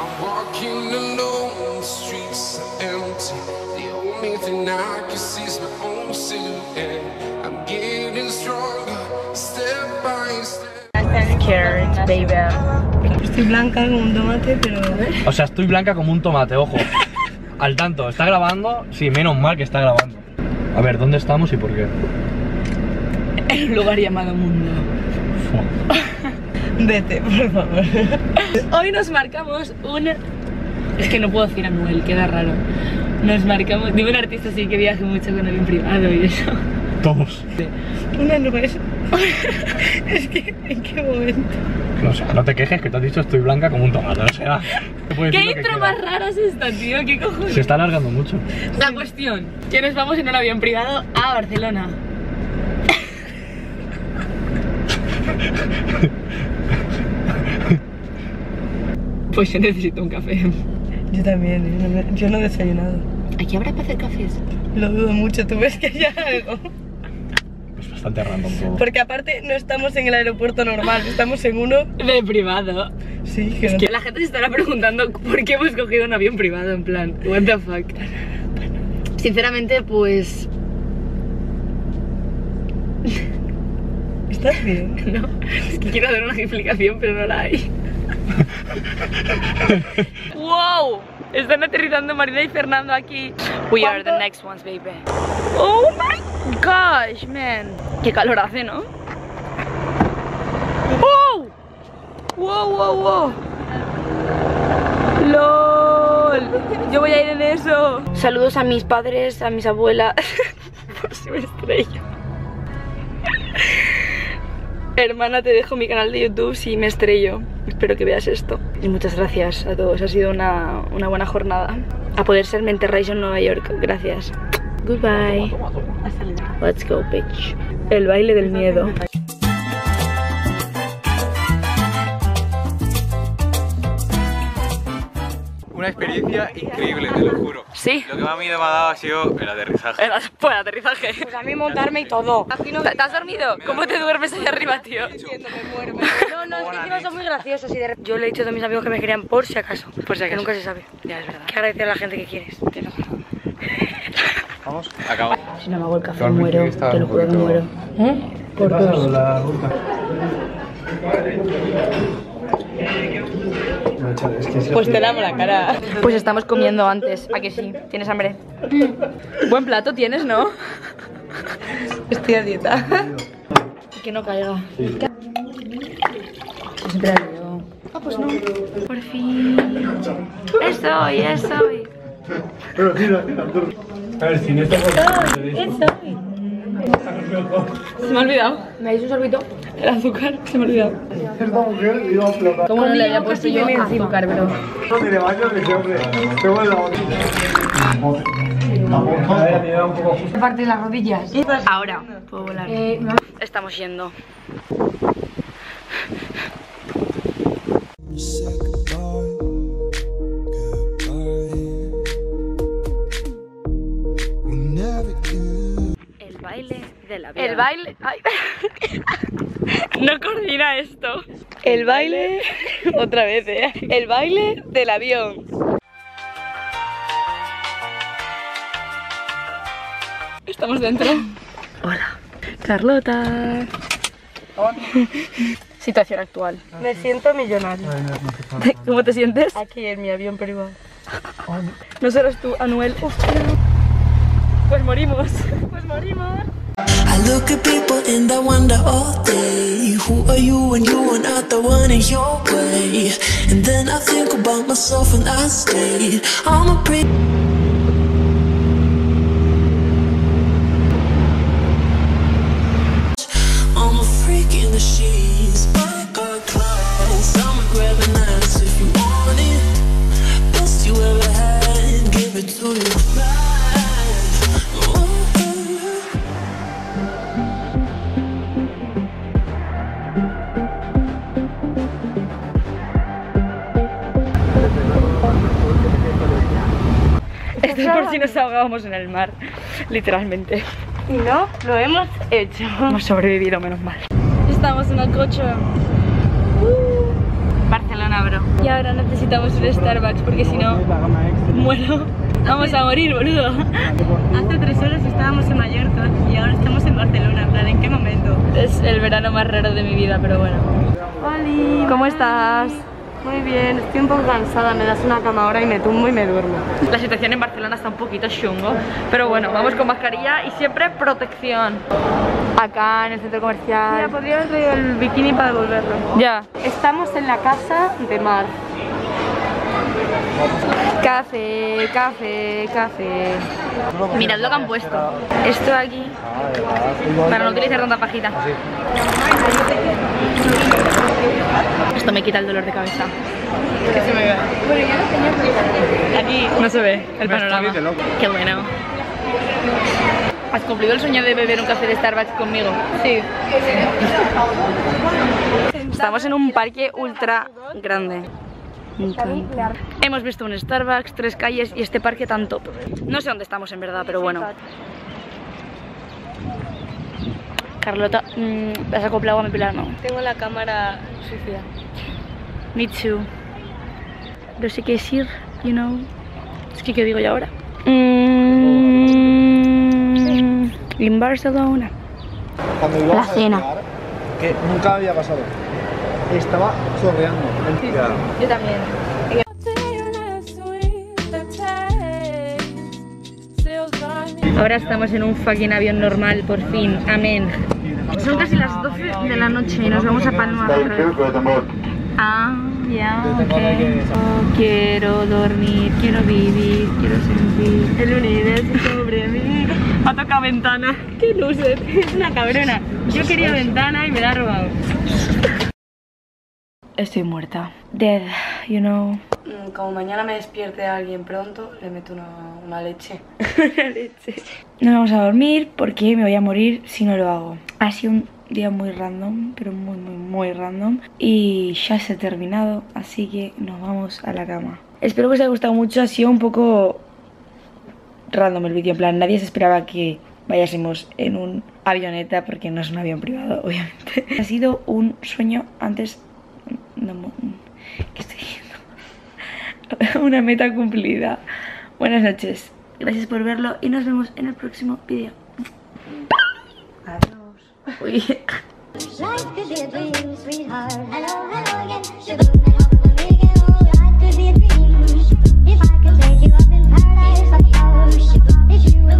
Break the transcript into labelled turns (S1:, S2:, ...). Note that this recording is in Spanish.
S1: I'm walking alone, the streets are empty. The only thing I can see is my own silhouette. I'm getting stronger, step by step.
S2: Carrot, baby.
S3: Estoy blanca como un tomate, pero...
S4: O sea, estoy blanca como un tomate, ojo. Al tanto, ¿está grabando? Sí, menos mal que está grabando. A ver, ¿dónde estamos y por qué?
S2: En un lugar llamado mundo.
S3: Vete, por favor.
S2: Hoy nos marcamos un... Es que no puedo decir Anuel, queda raro. Nos marcamos... Dime un artista así que viaje mucho con avión privado y eso.
S4: Todos.
S3: Una nube. Es que, ¿en qué momento?
S4: No, o sea, no te quejes que te has dicho estoy blanca como un tomate, o sea...
S2: ¿Qué
S4: que
S2: intro más rara es esta, tío? ¿Qué cojones?
S4: Se está alargando mucho.
S2: La cuestión, que nos vamos en un avión privado a Barcelona. Pues yo necesito un café.
S3: Yo también, yo no, me- yo no he desayunado.
S2: ¿Aquí habrá para hacer cafés?
S3: Lo dudo mucho, ¿tú ves que hay algo?
S4: Es bastante random todo.
S3: Porque aparte no estamos en el aeropuerto normal, estamos en uno...
S2: De privado.
S3: Sí, que no...
S2: Que la gente se estará preguntando por qué hemos cogido un avión privado, en plan, what the fuck. Sinceramente, pues
S3: ¿Estás bien?
S2: no. Es que quiero dar una explicación, pero no la hay. ¡Wow! Están aterrizando Marina y Fernando aquí. We are the next ones, baby. Oh my gosh, man. Qué calor hace, ¿no? ¡Wow! ¡Wow, wow, wow! ¡Lol! Yo voy a ir en eso. Saludos a mis padres, a mis abuelas. Por si me estrello. Hermana, te dejo mi canal de YouTube si me estrello. Espero que veas esto. Y muchas gracias a todos. Ha sido una, una buena jornada. A poder ser Menterration en Nueva York. Gracias. Goodbye. Let's go, bitch. El baile del miedo.
S5: Una experiencia increíble, te lo juro.
S2: Sí.
S5: Lo que más miedo me ha dado ha sido el aterrizaje.
S2: El, pues, el aterrizaje.
S3: Pues a mí montarme y todo.
S2: ¿Te, te has dormido? ¿Cómo te duermes ahí arriba, tío?
S3: No, no, es que encima son muy graciosos y de. Yo le he dicho a mis amigos que me querían por si acaso.
S2: Por si
S3: Que
S2: acaso.
S3: nunca se sabe.
S2: Ya, es verdad.
S3: Que agradecer a la gente que quieres.
S5: Vamos, acabo.
S2: Si no me hago el café, muero. Te lo juro que muero. Por Pues te lavo la cara. Pues estamos comiendo antes. ¿A que sí? ¿Tienes hambre? Buen plato tienes, ¿no?
S3: Estoy a dieta.
S2: Que no caiga. Pues siempre la lío. Ah, pues no. Por fin. Eso hoy, eso hoy.
S4: A ver, sin esto...
S2: Se me ha olvidado. ¿Me dais un sorbito? El azúcar, se me ha olvidado. ¿Cómo no le había puesto yo azúcar, bro?
S3: Parte de las rodillas.
S2: Ahora puedo volar. Estamos yendo. El baile. ay. No coordina esto. El baile. Otra vez, ¿eh? El baile del avión. Estamos dentro. Hola. Carlota. Situación actual.
S3: Me siento millonario.
S2: ¿Cómo te sientes?
S3: Aquí en mi avión privado.
S2: No serás tú, Anuel. Uf, pues morimos. Pues morimos.
S6: I look at people and I wonder all day Who are you when you are not the one in your way? And then I think about myself and I say I'm a pretty
S2: Esto es por si nos ahogábamos en el mar. Literalmente.
S3: Y no, lo hemos hecho.
S2: Hemos sobrevivido, menos mal. Estamos en el coche. Barcelona Barcelona, bro. Y ahora necesitamos un Starbucks porque si no, muero. Vamos a morir, boludo.
S3: Hace tres horas estábamos en Mallorca y ahora estamos en Barcelona. En plan, ¿en qué momento?
S2: Es el verano más raro de mi vida, pero bueno.
S3: Oli.
S2: ¿Cómo estás?
S3: Muy bien, estoy un poco cansada. Me das una cama ahora y me tumbo y me duermo.
S2: La situación en Barcelona está un poquito chungo, pero bueno, vamos con mascarilla y siempre protección. Acá en el centro
S3: Mira,
S2: comercial.
S3: podría haber traído el bikini para devolverlo.
S2: Ya.
S3: Estamos en la casa de Mar.
S2: Café, café, café. Mirad lo que han puesto. Esto aquí, para no utilizar tanta pajita. Esto me quita el dolor de cabeza. Que se me ve. Aquí no se ve el panorama. Qué bueno. ¿Has cumplido el sueño de beber un café de Starbucks conmigo? Sí. Estamos en un parque ultra grande. Hemos visto un Starbucks, tres calles y este parque tan top. No sé dónde estamos en verdad, pero bueno. Carlota, mm, ¿te has acoplado a mi pilar? No.
S3: Tengo la cámara sucia.
S2: Me too. No sé qué decir, you know. Es que, ¿qué digo yo ahora? Mm, en Barcelona.
S7: Cuando íbamos
S2: La
S7: a
S2: cena.
S7: Que nunca había pasado. Estaba chorreando.
S2: Yo también. Ahora estamos en un fucking avión normal, por fin. Amén. Son casi las 12 de la noche y nos vamos a Palma. Ah, ya, quiero dormir, quiero vivir, quiero sentir.
S3: El universo sobre mí. Ha tocado ventana. Qué loser. Es una cabrona. Yo quería ventana y me la ha robado.
S2: Estoy muerta. Dead, you know.
S3: Mm, Como mañana me despierte alguien pronto, le meto una, una leche.
S2: Una leche. No vamos a dormir porque me voy a morir si no lo hago. Ha sido un día muy random, pero muy, muy, muy random. Y ya se ha terminado, así que nos vamos a la cama. Espero que os haya gustado mucho. Ha sido un poco random el vídeo. En plan, nadie se esperaba que vayásemos en un avioneta porque no es un avión privado, obviamente. Ha sido un sueño antes no, estoy? Una meta cumplida. Buenas noches. Gracias por verlo y nos vemos en el próximo vídeo. Adiós.
S8: You